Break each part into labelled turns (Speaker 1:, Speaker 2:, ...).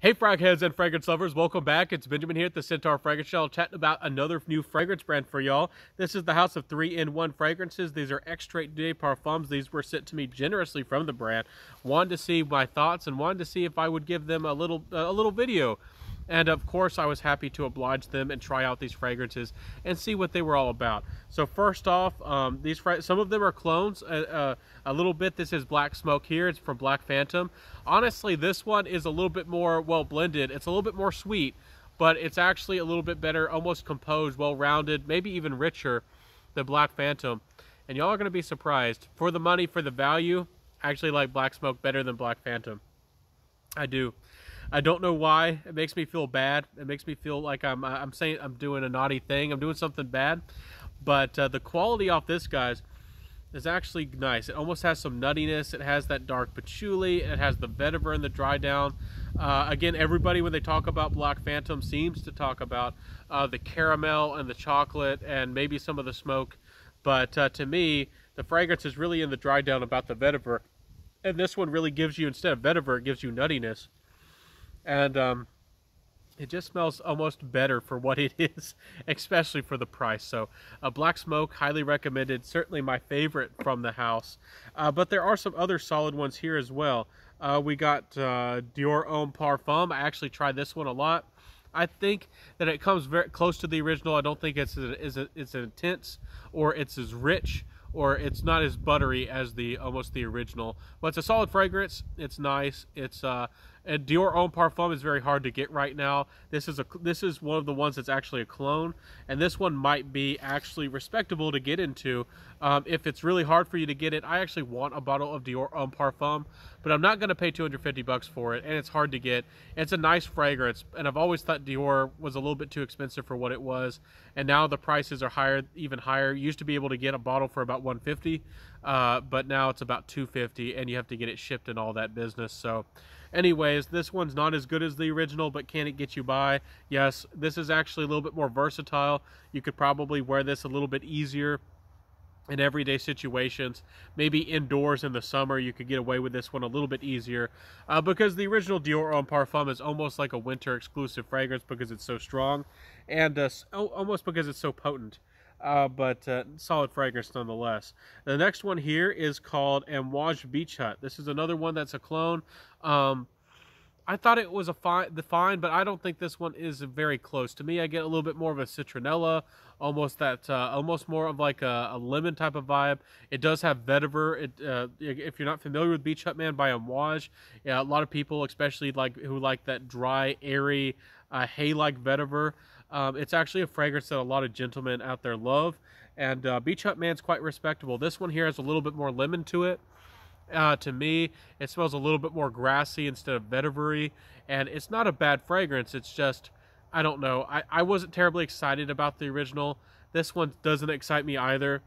Speaker 1: Hey frag heads and fragrance lovers, welcome back. It's Benjamin here at the Scentaur Fragrance Show, chatting about another new fragrance brand for y'all. This is the House of 3-in-1 fragrances. These are Extrait de Parfums. These were sent to me generously from the brand. Wanted to see my thoughts and wanted to see if I would give them a little a little video and of course, I was happy to oblige them and try out these fragrances and see what they were all about. So first off, um, these some of them are clones. Uh, uh, a little bit, this is Black Smoke here. It's from Black Phantom. Honestly, this one is a little bit more well blended. It's a little bit more sweet, but it's actually a little bit better, almost composed, well-rounded, maybe even richer than Black Phantom. And y'all are going to be surprised. For the money, for the value, I actually like Black Smoke better than Black Phantom. I do. I don't know why. It makes me feel bad. It makes me feel like I'm I'm saying I'm doing a naughty thing. I'm doing something bad. But uh, the quality off this, guys, is actually nice. It almost has some nuttiness. It has that dark patchouli. It has the vetiver and the dry down. Uh, again, everybody when they talk about Black Phantom seems to talk about uh, the caramel and the chocolate and maybe some of the smoke. But uh, to me, the fragrance is really in the dry down about the vetiver. And this one really gives you, instead of vetiver, it gives you nuttiness and um, it just smells almost better for what it is, especially for the price. So, uh, Black Smoke, highly recommended. Certainly my favorite from the house. Uh, but there are some other solid ones here as well. Uh, we got uh, Dior Homme Parfum. I actually tried this one a lot. I think that it comes very close to the original. I don't think it's as, it's intense or it's as rich or it's not as buttery as the almost the original. But it's a solid fragrance. It's nice. It's uh, and Dior Homme Parfum is very hard to get right now. This is a this is one of the ones that's actually a clone, and this one might be actually respectable to get into. Um, if it's really hard for you to get it, I actually want a bottle of Dior Homme Parfum, but I'm not going to pay 250 bucks for it, and it's hard to get. It's a nice fragrance, and I've always thought Dior was a little bit too expensive for what it was, and now the prices are higher, even higher. You used to be able to get a bottle for about 150, uh, but now it's about 250, and you have to get it shipped and all that business. So. Anyways, this one's not as good as the original, but can it get you by? Yes, this is actually a little bit more versatile. You could probably wear this a little bit easier in everyday situations. Maybe indoors in the summer, you could get away with this one a little bit easier uh, because the original Dior Homme Parfum is almost like a winter exclusive fragrance because it's so strong and uh, almost because it's so potent uh, but uh, solid fragrance nonetheless. The next one here is called Amouage Beach Hut. This is another one that's a clone. Um, I thought it was a fine, the fine, but I don't think this one is very close. To me, I get a little bit more of a citronella, almost that, uh, almost more of like a, a, lemon type of vibe. It does have vetiver. It, uh, if you're not familiar with Beach Hut Man by Amouage, yeah, a lot of people, especially like who like that dry, airy, uh, hay-like vetiver. Um, it's actually a fragrance that a lot of gentlemen out there love, and uh, Beach Hut Man's quite respectable. This one here has a little bit more lemon to it. Uh, to me, it smells a little bit more grassy instead of vetivery, and it's not a bad fragrance. It's just, I don't know. I, I wasn't terribly excited about the original. This one doesn't excite me either.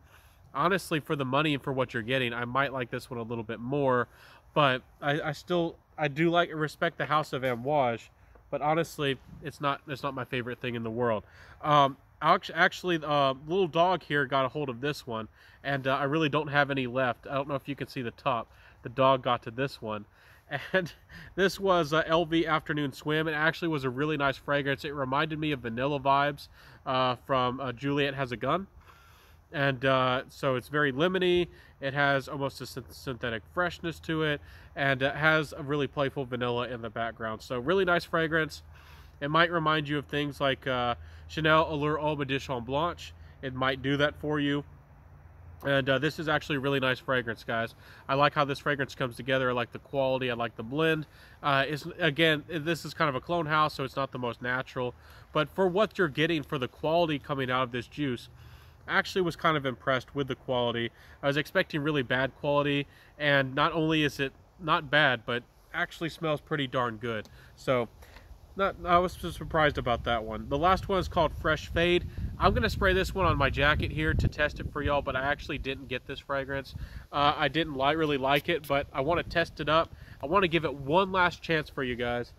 Speaker 1: Honestly, for the money and for what you're getting, I might like this one a little bit more, but I, I still, I do like and respect the House of Amouage but honestly, it's not it's not my favorite thing in the world. Um, actually, uh, little dog here got a hold of this one, and uh, I really don't have any left. I don't know if you can see the top. The dog got to this one, and this was uh, LV Afternoon Swim. It actually was a really nice fragrance. It reminded me of vanilla vibes uh, from uh, Juliet Has a Gun and uh, so it's very lemony. It has almost a synthetic freshness to it, and it has a really playful vanilla in the background. So really nice fragrance. It might remind you of things like uh, Chanel Allure Homme Edition Blanche. It might do that for you. And uh, this is actually a really nice fragrance, guys. I like how this fragrance comes together. I like the quality. I like the blend. Uh, it's, again, this is kind of a clone house, so it's not the most natural. But for what you're getting for the quality coming out of this juice, actually was kind of impressed with the quality. I was expecting really bad quality, and not only is it not bad, but actually smells pretty darn good. So, not I was surprised about that one. The last one is called Fresh Fade. I'm going to spray this one on my jacket here to test it for y'all, but I actually didn't get this fragrance. Uh, I didn't li really like it, but I want to test it up. I want to give it one last chance for you guys.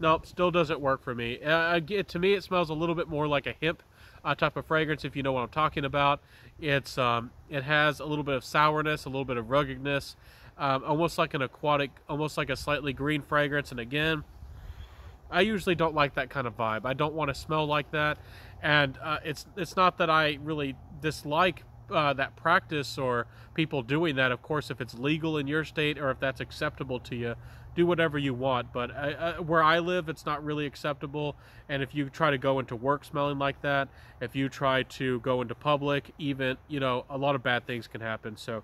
Speaker 1: Nope, still doesn't work for me. Uh, to me, it smells a little bit more like a hemp uh, type of fragrance, if you know what I'm talking about. It's um, It has a little bit of sourness, a little bit of ruggedness, um, almost like an aquatic, almost like a slightly green fragrance. And again, I usually don't like that kind of vibe. I don't want to smell like that, and uh, it's it's not that I really dislike uh, that practice or people doing that. Of course, if it's legal in your state or if that's acceptable to you, do whatever you want. But uh, uh, where I live, it's not really acceptable. And if you try to go into work smelling like that, if you try to go into public, even you know, a lot of bad things can happen. So.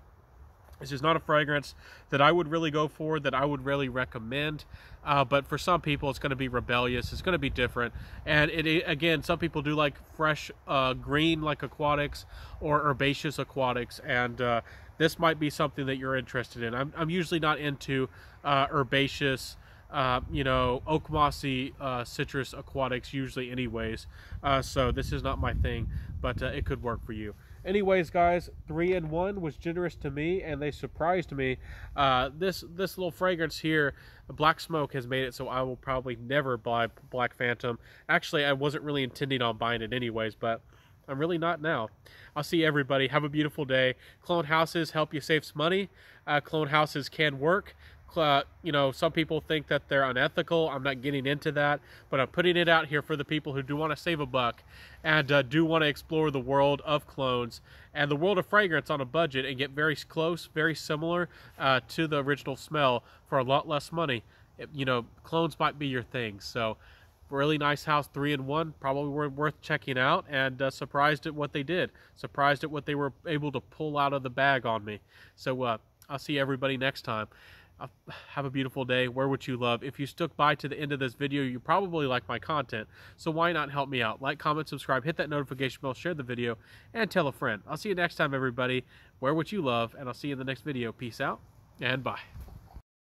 Speaker 1: This is not a fragrance that I would really go for, that I would really recommend. Uh, but for some people, it's going to be rebellious. It's going to be different. And it, again, some people do like fresh uh, green, like aquatics, or herbaceous aquatics. And uh, this might be something that you're interested in. I'm, I'm usually not into uh, herbaceous. Uh, you know, oak mossy uh, citrus aquatics usually anyways. So this is not my thing, but it could work for you. Anyways, guys, three and one was generous to me, and they surprised me. Uh, this this little fragrance here, Black Smoke, has made it so I will probably never buy Black Phantom. Actually, I wasn't really intending on buying it anyways, but I'm really not now. I'll see everybody. Have a beautiful day. Clone houses help you save some money. Uh, clone houses can work uh, you know, some people think that they're unethical. I'm not getting into that, but I'm putting it out here for the people who do want to save a buck and uh, do want to explore the world of clones and the world of fragrance on a budget and get very close, very similar uh, to the original smell for a lot less money. It, you know, clones might be your thing. So, really nice house, three and one, probably worth checking out. And uh, surprised at what they did, surprised at what they were able to pull out of the bag on me. So, uh, I'll see everybody next time. Have a beautiful day. Where would you love? If you stuck by to the end of this video, you probably like my content. So why not help me out? Like, comment, subscribe, hit that notification bell, share the video, and tell a friend. I'll see you next time, everybody. Where would you love? And I'll see you in the next video. Peace out and bye.